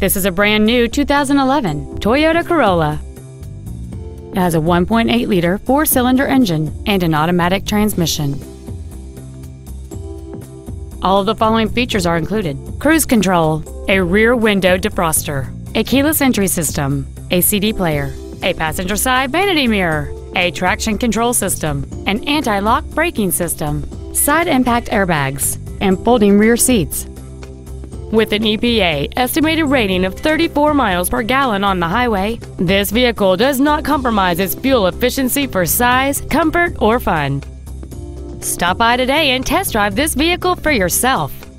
This is a brand new 2011 Toyota Corolla. It has a 1.8 liter four cylinder engine and an automatic transmission. All of the following features are included cruise control, a rear window defroster, a keyless entry system, a CD player, a passenger side vanity mirror, a traction control system, an anti lock braking system, side impact airbags, and folding rear seats. With an EPA estimated rating of 34 miles per gallon on the highway, this vehicle does not compromise its fuel efficiency for size, comfort, or fun. Stop by today and test drive this vehicle for yourself.